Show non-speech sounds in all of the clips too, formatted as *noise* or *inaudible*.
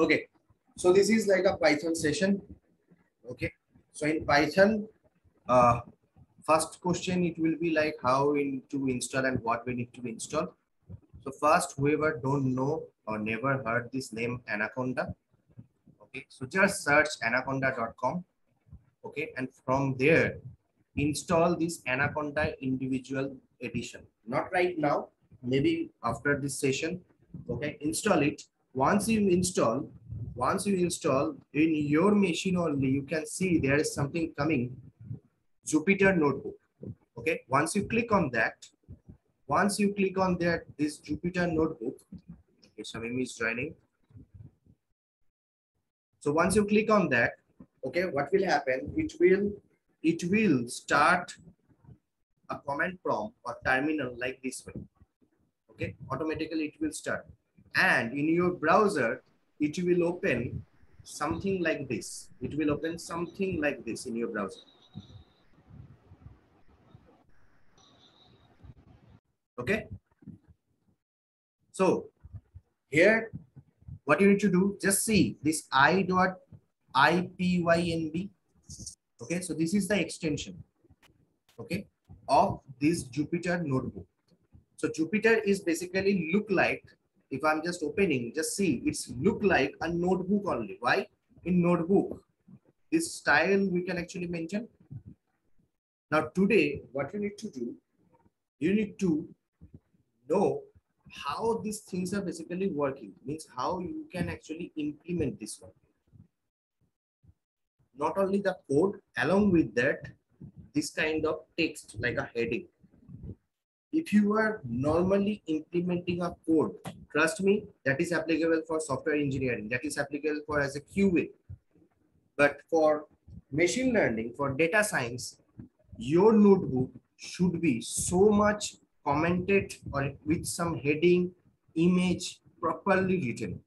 Okay, so this is like a Python session. Okay, so in Python, uh, first question it will be like how in to install and what we need to install. So first, whoever don't know or never heard this name Anaconda, okay, so just search anaconda.com, okay, and from there install this Anaconda individual edition. Not right now, maybe after this session, okay, install it once you install once you install in your machine only you can see there is something coming jupyter notebook. Okay? Once you click on that once you click on that this jupyter notebook okay Shamim is joining. So once you click on that okay what will happen? It will it will start a command prompt or terminal like this way. Okay? Automatically it will start and in your browser it will open something like this. It will open something like this in your browser. Okay? So here what you need to do just see this i dot ipynb okay? So this is the extension okay of this jupyter notebook. So jupyter is basically look like if I'm just opening, just see, it's look like a notebook only. Why? In notebook, this style we can actually mention. Now today, what you need to do, you need to know how these things are basically working, means how you can actually implement this one. Not only the code, along with that, this kind of text like a heading if you are normally implementing a code, trust me, that is applicable for software engineering, that is applicable for as a QA. But for machine learning, for data science, your notebook should be so much commented or with some heading, image properly written.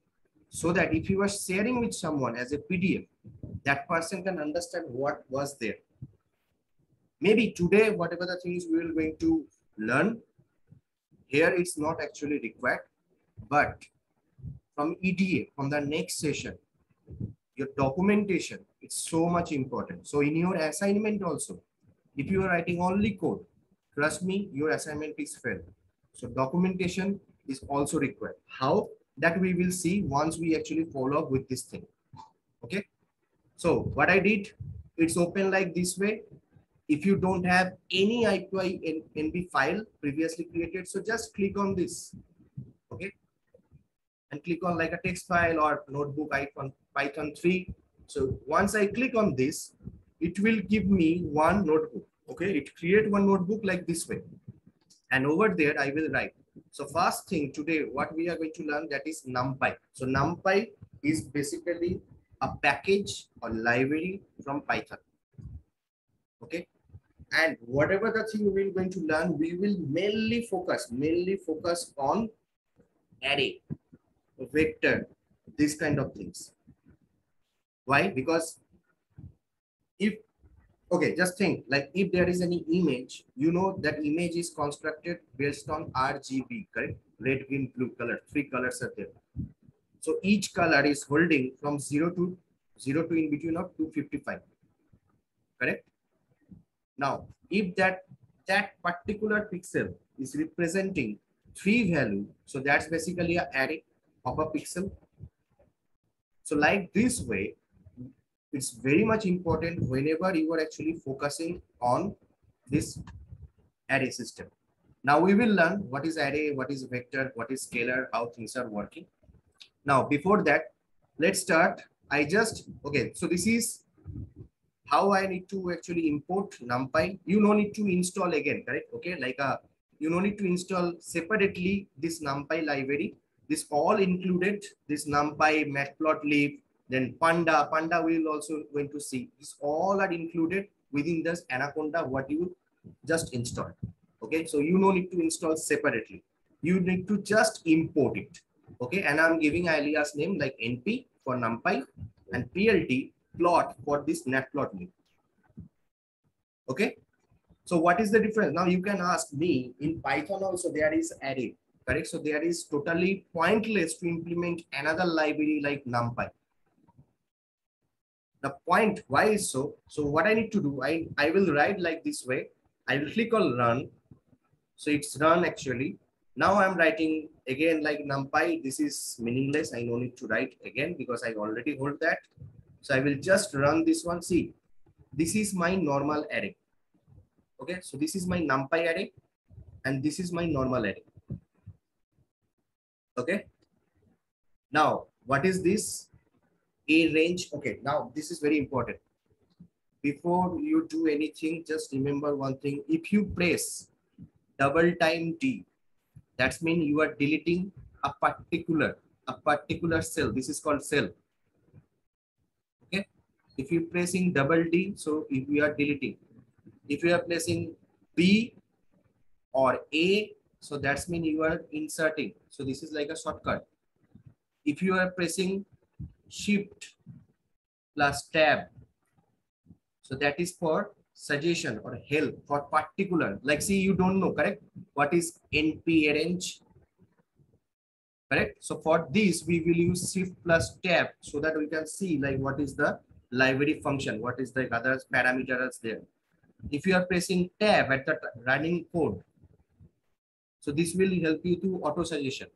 So that if you are sharing with someone as a PDF, that person can understand what was there. Maybe today, whatever the things we are going to learn. Here it's not actually required, but from EDA, from the next session, your documentation, it's so much important. So in your assignment also, if you are writing only code, trust me, your assignment is failed. So documentation is also required. How? That we will see once we actually follow up with this thing. Okay. So what I did, it's open like this way if you don't have any I2I NB file previously created, so just click on this, okay? And click on like a text file or notebook icon, Python 3. So once I click on this, it will give me one notebook, okay? It create one notebook like this way. And over there, I will write. So first thing today, what we are going to learn that is NumPy. So NumPy is basically a package or library from Python. Okay, and whatever the thing we're going to learn, we will mainly focus, mainly focus on array, vector, these kind of things. Why? Because if, okay, just think like if there is any image, you know that image is constructed based on RGB, correct? Red, green, blue color, three colors are there. So each color is holding from zero to zero to in between of 255, correct? Now, if that, that particular pixel is representing three value, so that's basically an array of a pixel. So like this way, it's very much important whenever you are actually focusing on this array system. Now we will learn what is array, what is vector, what is scalar, how things are working. Now, before that, let's start. I just, okay, so this is how I need to actually import NumPy. You no need to install again, correct? Okay, like a, uh, you no need to install separately this NumPy library. This all included, this NumPy, Matplotlib, then Panda. Panda we will also going to see. This all are included within this Anaconda, what you just installed. Okay, so you no need to install separately. You need to just import it. Okay, and I'm giving alias name like np for NumPy and plt plot for this matplotlib. Okay. So what is the difference? Now you can ask me in Python also there is array. correct? So there is totally pointless to implement another library like NumPy. The point why is so? So what I need to do, I, I will write like this way. I will click on run. So it's run actually. Now I'm writing again like NumPy. This is meaningless. I no need to write again because I already hold that. So I will just run this one. See, this is my normal array. Okay, so this is my NumPy array and this is my normal array. Okay. Now, what is this? A range. Okay, now this is very important. Before you do anything, just remember one thing. If you press double time D, that means you are deleting a particular, a particular cell. This is called cell. If you pressing double D, so if you are deleting. If you are pressing B or A, so that's mean you are inserting. So this is like a shortcut. If you are pressing shift plus tab, so that is for suggestion or help for particular, like see you don't know, correct? What is NP arrange? Correct? So for this, we will use shift plus tab so that we can see like what is the library function, what is the other parameters there. If you are pressing tab at the running code, so this will help you to auto suggestion.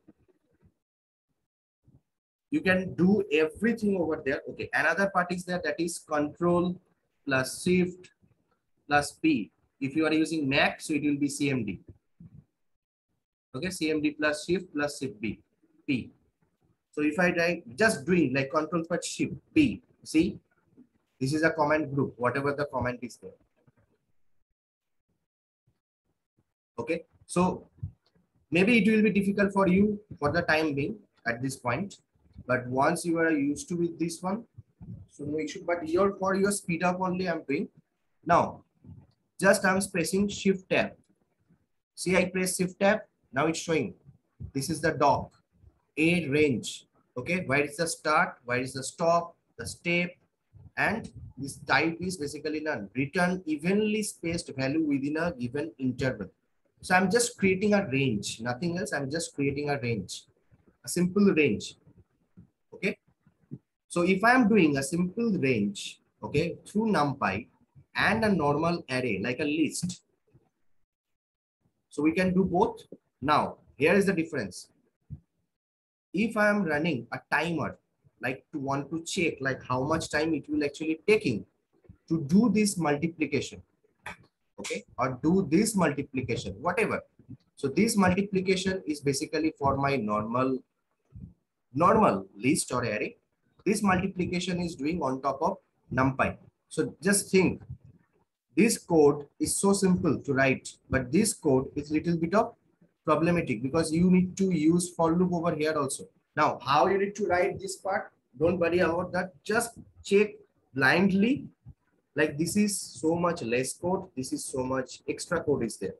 You can do everything over there. Okay, another part is there that is control plus shift plus P. If you are using Mac, so it will be CMD. Okay, CMD plus shift plus shift B, P. So if I write just doing like control plus shift P, see, this is a comment group, whatever the comment is there. Okay, so maybe it will be difficult for you for the time being at this point, but once you are used to with this one, so make sure, but your for your speed up only I'm doing. Now, just I'm pressing shift tab. See, I press shift tab. Now it's showing. This is the doc, a range. Okay, where is the start? Where is the stop? The step, and this type is basically none. Return evenly spaced value within a given interval. So I'm just creating a range, nothing else. I'm just creating a range, a simple range. Okay. So if I'm doing a simple range, okay, through NumPy and a normal array like a list. So we can do both. Now, here is the difference. If I am running a timer, like to want to check like how much time it will actually taking to do this multiplication okay, or do this multiplication, whatever. So this multiplication is basically for my normal, normal list or array. This multiplication is doing on top of NumPy. So just think, this code is so simple to write, but this code is little bit of problematic because you need to use for loop over here also. Now, how you need to write this part, don't worry about that. Just check blindly. Like this is so much less code. This is so much extra code is there.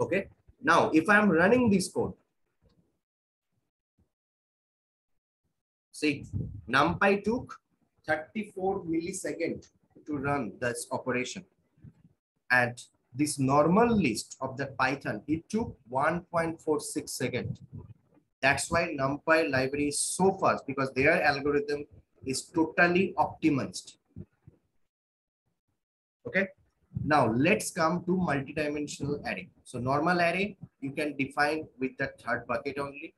Okay? Now if i'm running this code see numpy took 34 milliseconds to run this operation. And this normal list of the python it took 1.46 second that's why numpy library is so fast because their algorithm is totally optimized Okay. Now let's come to multidimensional array. So normal array, you can define with the third bucket only.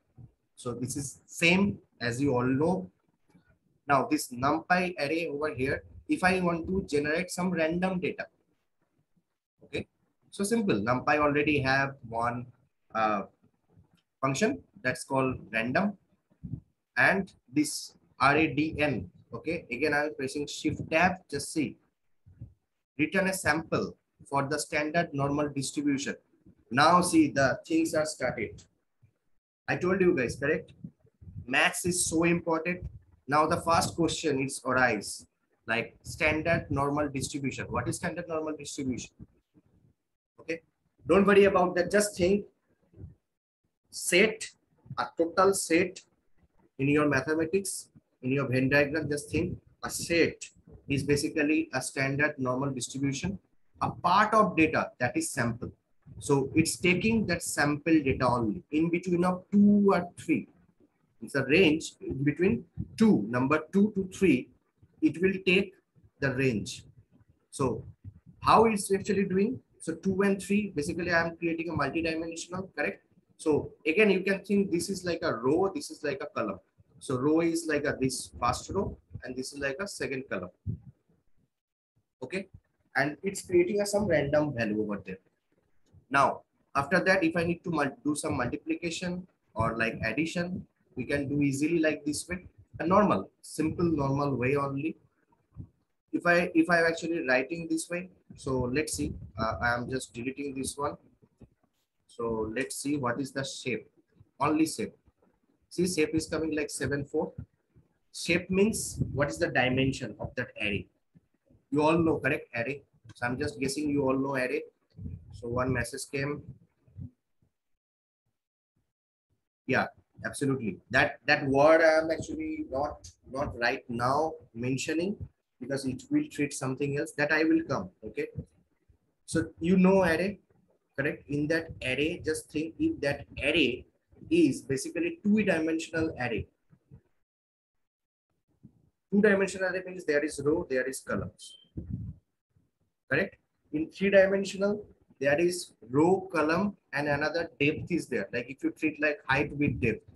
So this is same as you all know. Now this numpy array over here, if I want to generate some random data. Okay. So simple, numpy already have one uh, function that's called random and this RADN. Okay. Again, I'm pressing shift tab, just see return a sample for the standard normal distribution. Now see the things are started. I told you guys, correct? max is so important. Now the first question is arise like standard normal distribution. What is standard normal distribution? Okay. Don't worry about that. Just think set a total set in your mathematics, in your Venn diagram, just think a set is basically a standard normal distribution, a part of data that is sample. So it's taking that sample data only in between of two or three. It's a range in between two, number two to three. It will take the range. So how it's actually doing? So two and three, basically I'm creating a multi-dimensional, correct? So again, you can think this is like a row, this is like a column. So row is like a this first row and this is like a second column. Okay. And it's creating a some random value over there. Now, after that, if I need to do some multiplication or like addition, we can do easily like this way. A normal, simple, normal way only. If I if I'm actually writing this way, so let's see. Uh, I am just deleting this one. So let's see what is the shape. Only shape. See, shape is coming like 7, 4. Shape means what is the dimension of that array. You all know, correct, array. So I'm just guessing you all know array. So one message came. Yeah, absolutely. That that word I'm actually not not right now mentioning because it will treat something else that I will come. Okay. So you know array, correct? In that array, just think if that array is basically two-dimensional array. Two-dimensional array means there is row, there is columns. Correct? In three-dimensional, there is row, column, and another depth is there. Like if you treat like height with depth.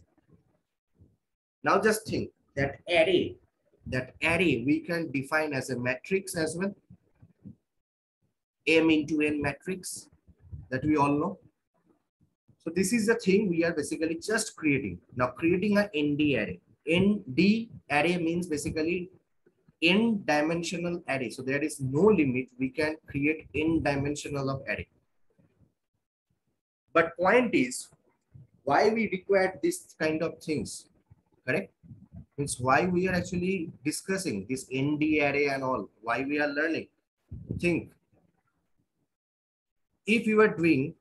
Now just think that array, that array we can define as a matrix as well. M into N matrix that we all know. So this is the thing we are basically just creating. Now creating a ND array. ND array means basically n dimensional array. So there is no limit. We can create n dimensional of array. But point is why we require this kind of things, correct? Means why we are actually discussing this ND array and all, why we are learning. Think, if you are doing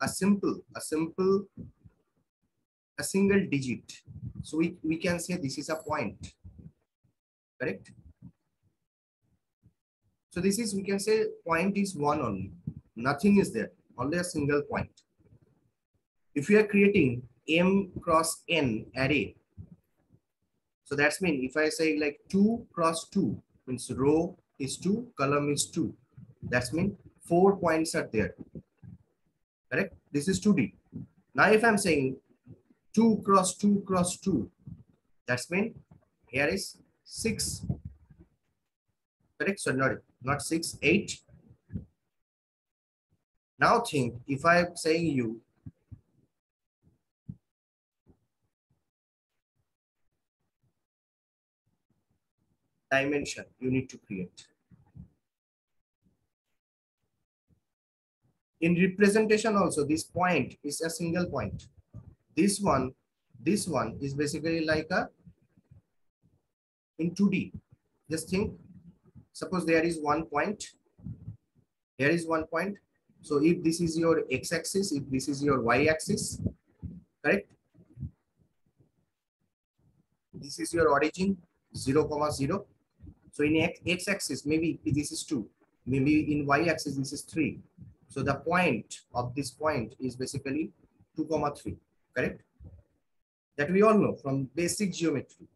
a simple, a simple, a single digit. So we, we can say this is a point, correct? So this is, we can say point is one only. Nothing is there, only a single point. If we are creating m cross n array, so that's mean if I say like 2 cross 2, means row is 2, column is 2. That's mean four points are there correct? This is 2D. Now if I'm saying 2 cross 2 cross 2, that's mean here is 6. Correct? So not, not 6, 8. Now think, if I'm saying you dimension you need to create. In representation also this point is a single point. This one this one is basically like a in 2d just think suppose there is one point here is one point. So if this is your x-axis if this is your y-axis correct? This is your origin 0 comma 0 so in x-axis maybe this is 2 maybe in y-axis this is 3 so the point of this point is basically 2 comma 3, correct? That we all know from basic geometry.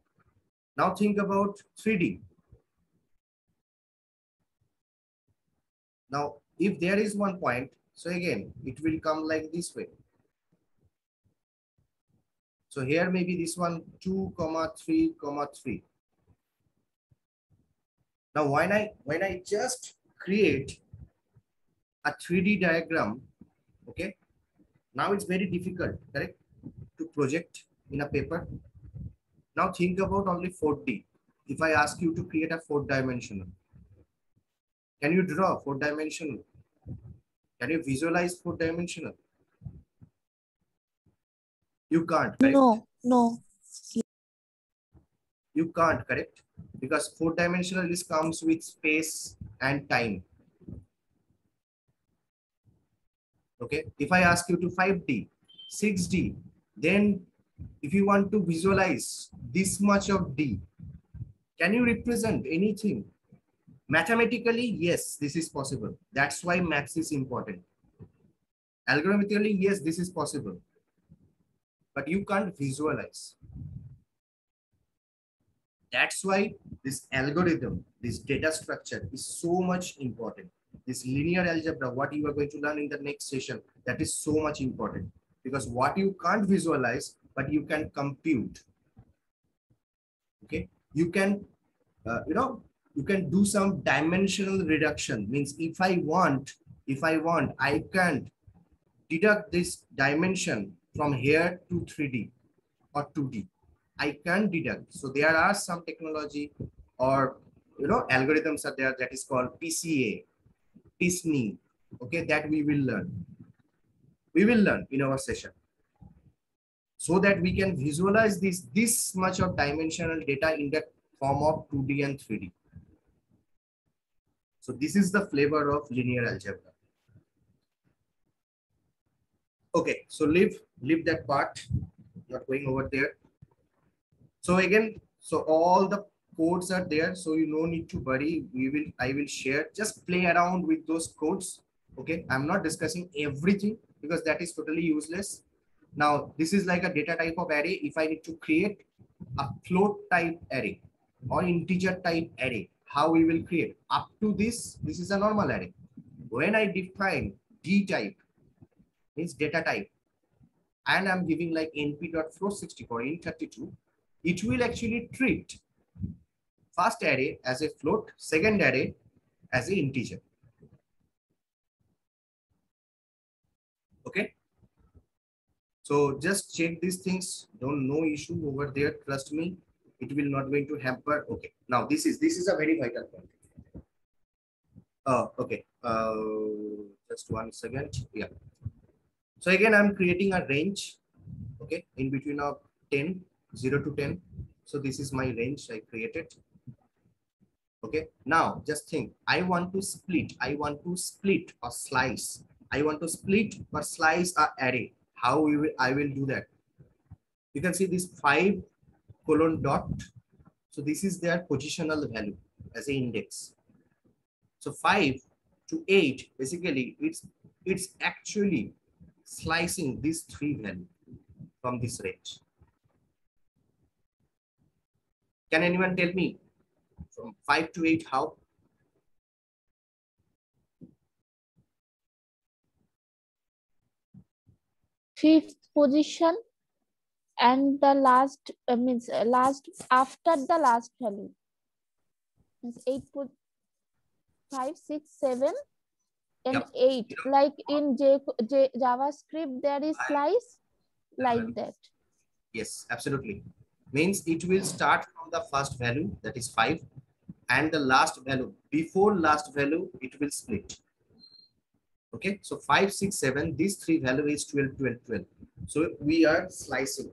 Now think about 3D. Now, if there is one point, so again, it will come like this way. So here maybe this one 2 comma 3 comma 3. Now when I when I just create a 3D diagram, okay? Now it's very difficult, correct? To project in a paper. Now think about only 4D. If I ask you to create a four dimensional, can you draw four dimensional? Can you visualize four dimensional? You can't, correct? No, no. You can't, correct? Because four dimensional this comes with space and time. Okay. If I ask you to 5D, 6D, then if you want to visualize this much of D, can you represent anything? Mathematically, yes, this is possible. That's why maths is important. Algorithmically, yes, this is possible, but you can't visualize. That's why this algorithm, this data structure is so much important. This linear algebra, what you are going to learn in the next session, that is so much important because what you can't visualize, but you can compute. Okay, you can, uh, you know, you can do some dimensional reduction. Means if I want, if I want, I can deduct this dimension from here to 3D or 2D. I can deduct. So there are some technology or you know algorithms are there that is called PCA, t-SNE. Okay, that we will learn. We will learn in our session so that we can visualize this this much of dimensional data in the form of 2D and 3D. So this is the flavor of linear algebra. Okay, so leave leave that part. Not going over there. So again, so all the codes are there. So you no need to worry. We will I will share. Just play around with those codes. Okay, I'm not discussing everything because that is totally useless. Now this is like a data type of array. If I need to create a float type array or integer type array, how we will create. Up to this, this is a normal array. When I define D type, means data type, and I'm giving like np.float64 int32, it will actually treat first array as a float, second array as an integer. Okay. So just check these things. Don't no issue over there. Trust me. It will not going to hamper. Okay. Now this is this is a very vital point. Uh, okay. Uh, just one second. Yeah. So again i'm creating a range. Okay? In between of 10 0 to 10 so this is my range i created okay now just think i want to split i want to split or slice i want to split or slice a array how we will i will do that you can see this five colon dot. So this is their positional value as an index. So 5 to 8, basically, it's, it's actually slicing these three values from this range. Can anyone tell me from 5 to 8 how? Fifth position and the last uh, means uh, last after the last value means eight put five six seven and yep. eight yep. like in J, J javascript there is slice like that yes absolutely means it will start from the first value that is five and the last value before last value it will split okay so 5 6 7 these three value is 12 12 12 so we are slicing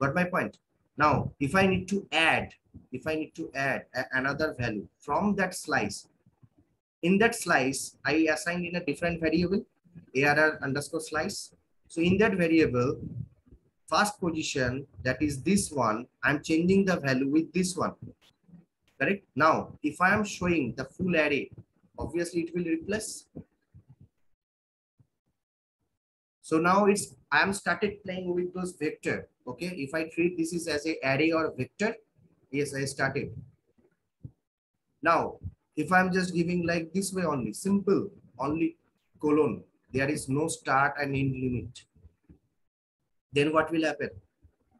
Got my point? Now, if I need to add, if I need to add another value from that slice, in that slice, I assign in a different variable, ARR underscore slice. So in that variable, first position, that is this one, I'm changing the value with this one. Correct? Now, if I am showing the full array, obviously it will replace. So now it's, I am started playing with those vector. Okay, if I treat this is as a array or vector, yes, I started. Now, if I'm just giving like this way only, simple, only colon, there is no start and end limit. Then what will happen?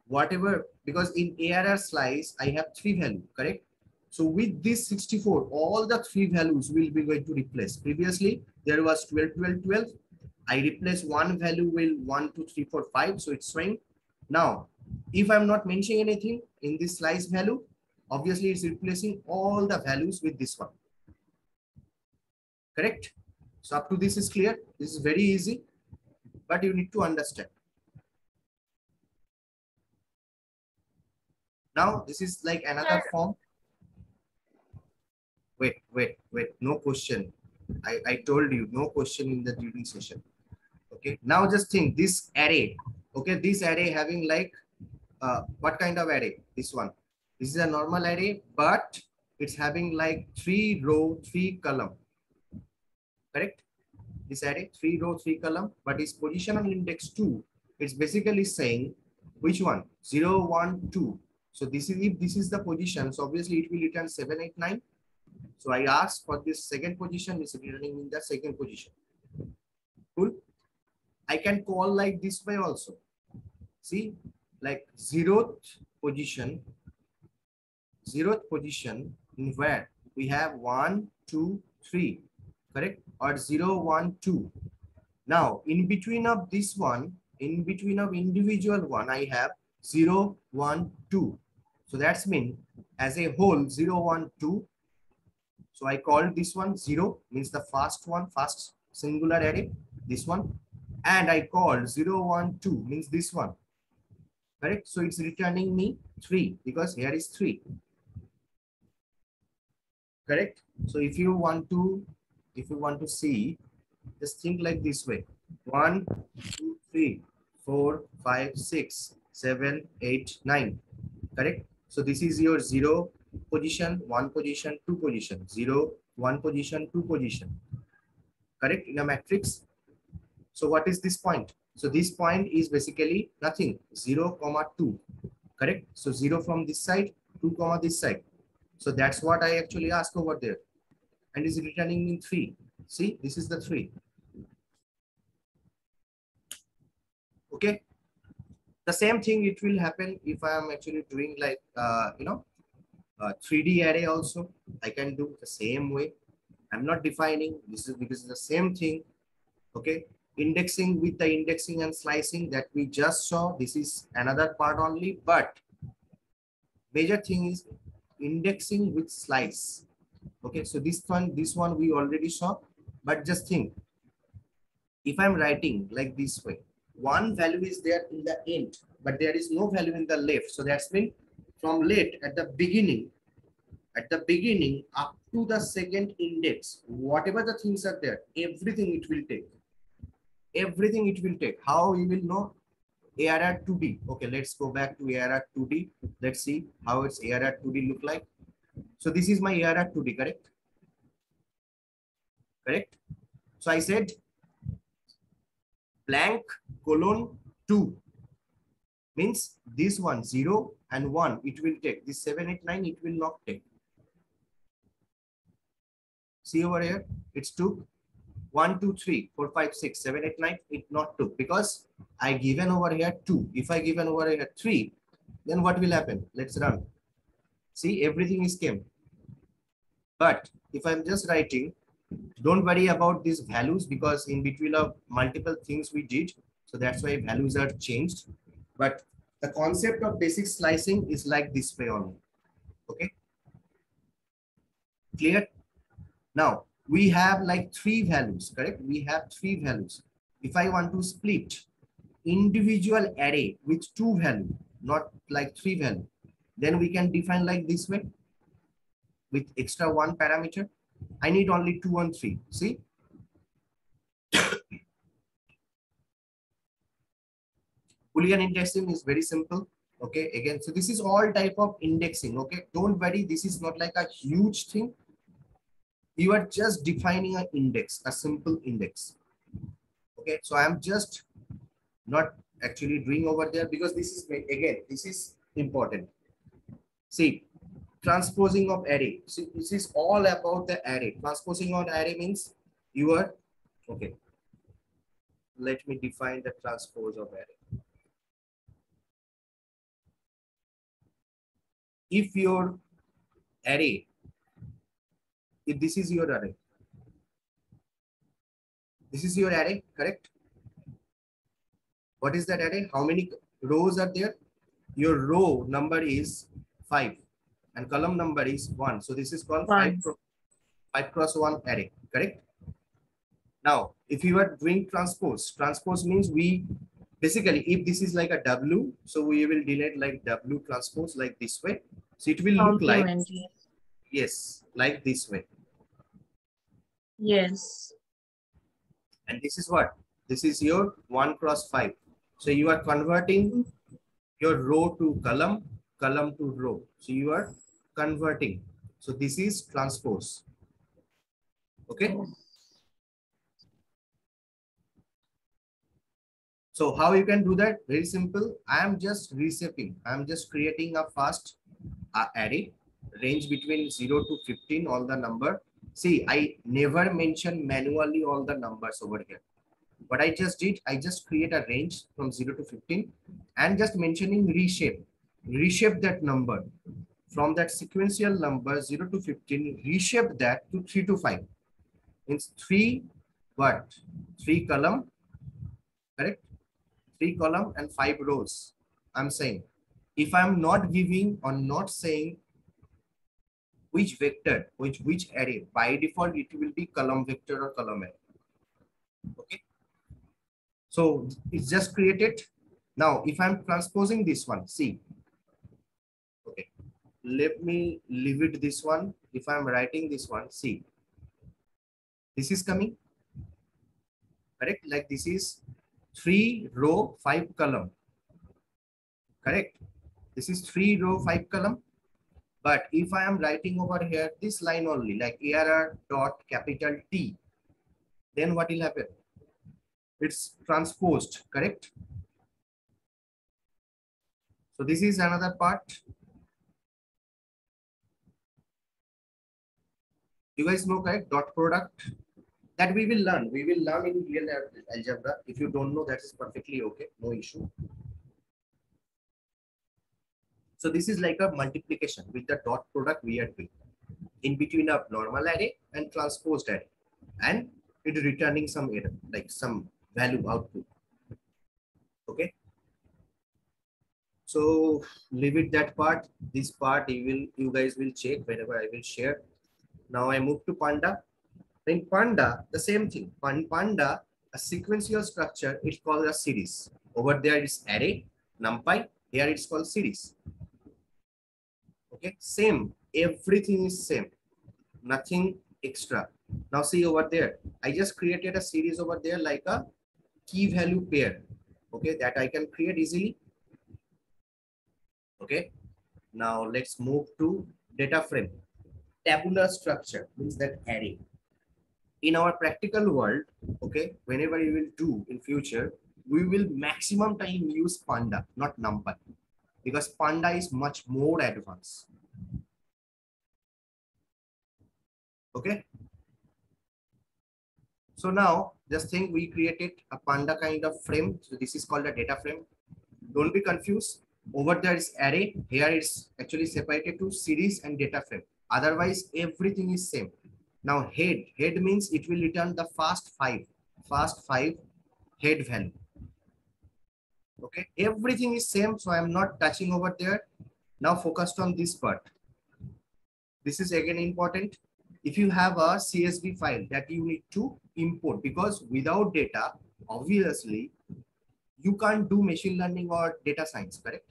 Whatever, because in ARR slice, I have three value, correct? So with this 64, all the three values will be going to replace. Previously, there was 12, 12, 12. I replace one value with 1, 2, 3, 4, 5. So it's showing now, if I'm not mentioning anything in this slice value, obviously it's replacing all the values with this one. Correct? So up to this is clear. This is very easy, but you need to understand. Now, this is like another form. Wait, wait, wait, no question. I, I told you, no question in the during session. Okay, now just think this array, okay this array having like uh, what kind of array this one this is a normal array but it's having like three row three column correct this array, three row, three column, but its position on index two, it's basically saying which one? Zero, one, two. So this is if this is the position, so obviously it will return seven, eight, nine. So I ask for this second position, is returning in the second position. Cool. I can call like this way also. See, like zeroth position, zeroth position in where we have one, two, three, correct? Or zero, one, two. Now, in between of this one, in between of individual one, I have zero, one, two. So that's mean as a whole zero, one, two. So I called this one zero means the first one, first singular array, this one. And I called zero, one, two means this one. Correct? So it's returning me three because here is three. Correct? So if you want to, if you want to see, just think like this way. One, two, three, four, five, six, seven, eight, nine. Correct? So this is your zero position, one position, two position, zero, one position, two position. Correct? In a matrix. So what is this point? So this point is basically nothing, zero comma two. Correct? So zero from this side, two comma this side. So that's what I actually ask over there. And is returning in three. See, this is the three. Okay. The same thing it will happen if I am actually doing like, uh, you know, Uh, 3D array also. I can do the same way. I'm not defining. This is because the same thing. Okay. Indexing with the indexing and slicing that we just saw. This is another part only, but major thing is indexing with slice. Okay, so this one, this one we already saw, but just think, if I'm writing like this way, one value is there in the end, but there is no value in the left. So that's mean from late at the beginning, at the beginning up to the second index, whatever the things are there, everything it will take. Everything it will take. How you will know? ARR 2D. Okay, let's go back to ARR 2D. Let's see how its ARR 2D look like. So this is my ARR 2D, correct? Correct? So I said blank colon 2 means this one 0 and 1 it will take. This 7, 8, 9 it will not take. See over here, it's 2. 1, 2, 3, 4, 5, 6, 7, 8, 9, it not 2 because I given over here 2. If I given over here 3, then what will happen? Let's run. See, everything is came. But if I'm just writing, don't worry about these values because in between of multiple things we did. So that's why values are changed. But the concept of basic slicing is like this way only. Okay. Clear? Now, we have like three values, correct? We have three values. If I want to split individual array with two value, not like three value, then we can define like this way with extra one parameter. I need only two and three. See? Boolean indexing is very simple. Okay, again, so this is all type of indexing. Okay, don't worry, this is not like a huge thing. You are just defining an index, a simple index. Okay, so I'm just not actually doing over there because this is again, this is important. See, transposing of array. See, this is all about the array. Transposing on array means you are okay. Let me define the transpose of array. If your array, if this is your array, this is your array, correct? What is that array? How many rows are there? Your row number is five and column number is one. So this is called five, five cross one array, correct? Now, if you are doing transpose, transpose means we basically, if this is like a W, so we will delete like W transpose like this way. So it will look like, yes, like this way. Yes. And this is what? This is your one cross five. So you are converting your row to column, column to row. So you are converting. So this is transpose. Okay. So how you can do that? Very simple. I am just reshaping. I am just creating a fast uh, array range between 0 to 15 all the number. See, I never mention manually all the numbers over here. What I just did, I just create a range from 0 to 15 and just mentioning reshape. Reshape that number from that sequential number 0 to 15, reshape that to 3 to 5. Means 3 what? 3 column, correct? 3 column and 5 rows. I'm saying if I'm not giving or not saying which vector, which which array, by default it will be column vector or column array. Okay. So it's just created. Now, if I'm transposing this one, see, Okay. let me leave it this one. If I'm writing this one, see, this is coming, correct? Like this is three row, five column, correct? This is three row, five column. But if I am writing over here, this line only, like ARR dot capital T, then what will happen? It's transposed, correct? So this is another part You guys know, correct? Dot product that we will learn. We will learn in real algebra. If you don't know, that is perfectly okay. No issue. So this is like a multiplication with the dot product we are doing in between a normal array and transposed array. And it returning some error, like some value output. Okay. So leave it that part. This part you will you guys will check whenever I will share. Now I move to Panda. In Panda, the same thing. Panda, a sequential structure, it's called a series. Over there it's array, numpy. Here it's called series. Okay, same. Everything is same. Nothing extra. Now see over there. I just created a series over there like a key value pair. Okay, that I can create easily. Okay. Now let's move to data frame tabular structure means that array. In our practical world, okay, whenever you will do in future, we will maximum time use Panda, not NumPy, because Panda is much more advanced. Okay. So now, just think we created a Panda kind of frame. So this is called a data frame. Don't be confused. Over there is array. Here it's actually separated to series and data frame. Otherwise, everything is same. Now head, head means it will return the first five, first five head value. Okay, everything is same. So I'm not touching over there. Now focused on this part. This is again important. If you have a CSV file that you need to import because without data, obviously, you can't do machine learning or data science, correct?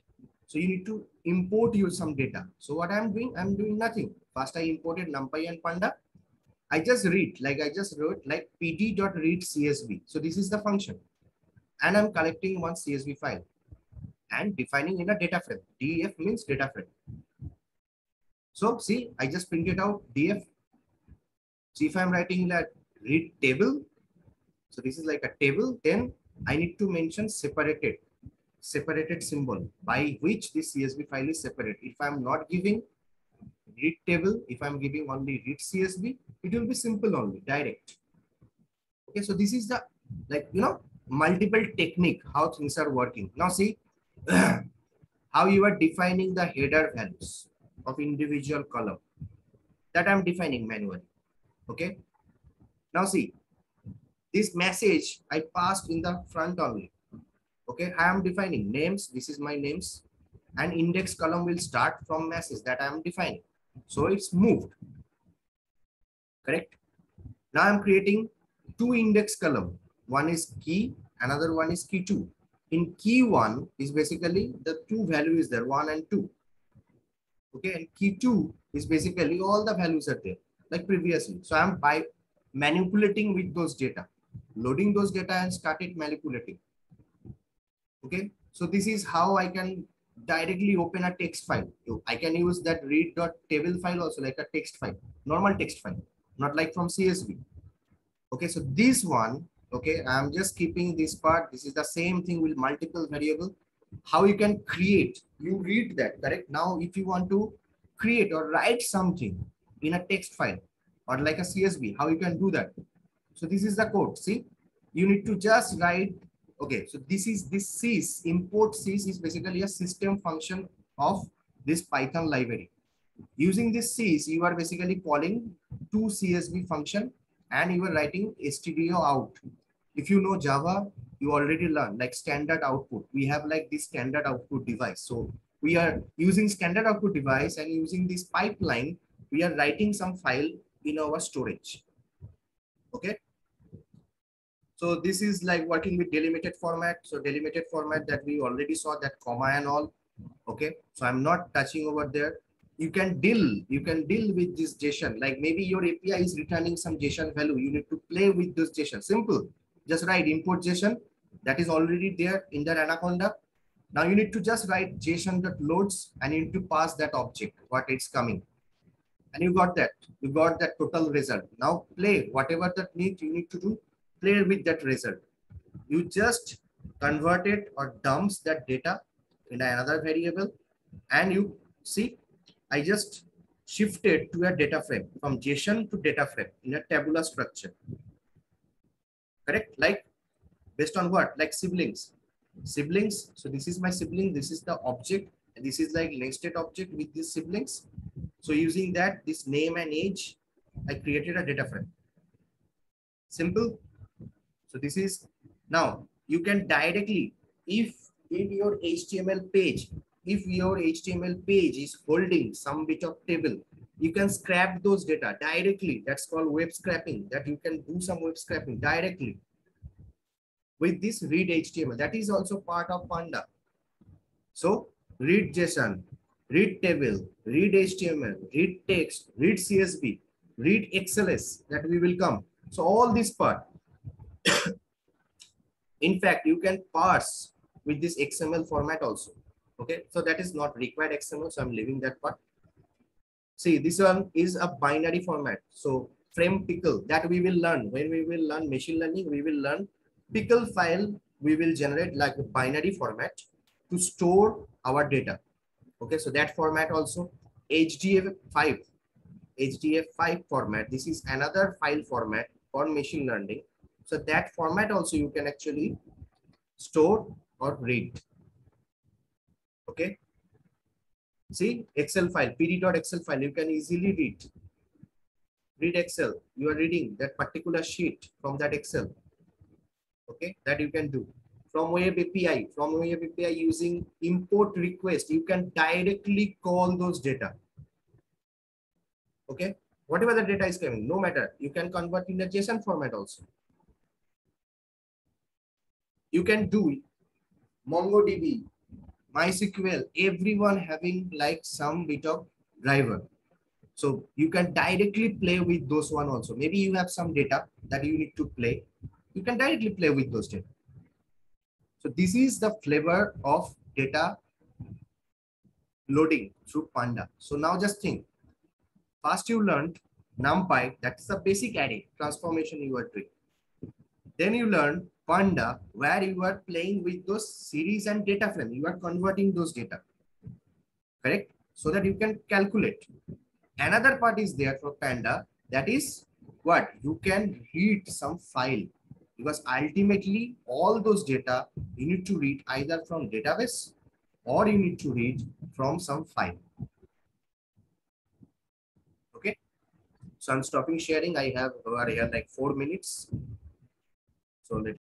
So you need to import you some data. So what I'm doing, I'm doing nothing. First, I imported NumPy and Panda. I just read, like I just wrote like pd.read CSV. So this is the function. And I'm collecting one CSV file and defining in a data frame. DF means data frame. So see, I just printed out DF. See if I'm writing that read table. So this is like a table. Then I need to mention separated, separated symbol by which this CSV file is separated. If I'm not giving read table, if I'm giving only read CSV, it will be simple only, direct. Okay, so this is the, like, you know, multiple technique, how things are working. Now see, *clears throat* how you are defining the header values of individual column that I'm defining manually. Okay. Now see, this message I passed in the front only. Okay, I am defining names. This is my names and index column will start from message that I am defining. So it's moved. Correct? Now I'm creating two index column. One is key, another one is key two. In key one is basically the two values there, one and two. Okay, and key two is basically all the values are there, like previously. So I'm by manipulating with those data, loading those data and started manipulating. Okay, so this is how I can directly open a text file. I can use that read.table file also like a text file, normal text file, not like from CSV. Okay, so this one Okay, I'm just keeping this part. This is the same thing with multiple variable. How you can create, you read that, correct? Now, if you want to create or write something in a text file or like a CSV, how you can do that? So this is the code. See, you need to just write. Okay, so this is this sys import sys is basically a system function of this Python library. Using this sys, you are basically calling two CSV function and you are writing stdio out. If you know Java, you already learned like standard output. We have like this standard output device. So we are using standard output device and using this pipeline, we are writing some file in our storage. Okay. So this is like working with delimited format. So delimited format that we already saw that comma and all. Okay. So I'm not touching over there. You can deal, you can deal with this JSON. Like maybe your API is returning some JSON value. You need to play with this JSON. Simple. Just write import JSON that is already there in that Anaconda. Now you need to just write JSON that loads and you need to pass that object, what it's coming. And you got that. You got that total result. Now play whatever that need you need to do play with that result. You just convert it or dumps that data in another variable and you see, I just shifted to a data frame from JSON to data frame in a tabular structure. Correct? Like based on what? Like siblings. Siblings. So this is my sibling. This is the object. And this is like nested object with these siblings. So using that, this name and age, I created a data frame. Simple. So this is now you can directly, if in your HTML page, if your HTML page is holding some bit of table, you can scrap those data directly. That's called web scraping, that you can do some web scraping directly with this read HTML. That is also part of Panda. So read JSON, read table, read HTML, read text, read CSV, read XLS that we will come. So all this part *coughs* in fact, you can parse with this XML format also. Okay, so that is not required XML, so I'm leaving that part. See, this one is a binary format. So frame pickle that we will learn when we will learn machine learning, we will learn pickle file. We will generate like a binary format to store our data. Okay, so that format also HDF5, HDF5 format. This is another file format for machine learning so that format also you can actually store or read. Okay. See Excel file, pd.excel file, you can easily read. Read Excel. You are reading that particular sheet from that Excel. Okay, that you can do. From Web API, from Web API using import request, you can directly call those data. Okay, whatever the data is coming, no matter, you can convert in a JSON format also you can do. MongoDB, MySQL, everyone having like some bit of driver. So you can directly play with those one also. Maybe you have some data that you need to play. You can directly play with those data. So this is the flavor of data loading through Panda. So now just think, first you learned NumPy, that's the basic array transformation you are doing. Then you learn Panda, where you are playing with those series and data frame. You are converting those data, correct? So that you can calculate. Another part is there for Panda. That is what? You can read some file because ultimately all those data you need to read either from database or you need to read from some file. Okay. So I'm stopping sharing. I have over here like four minutes. So let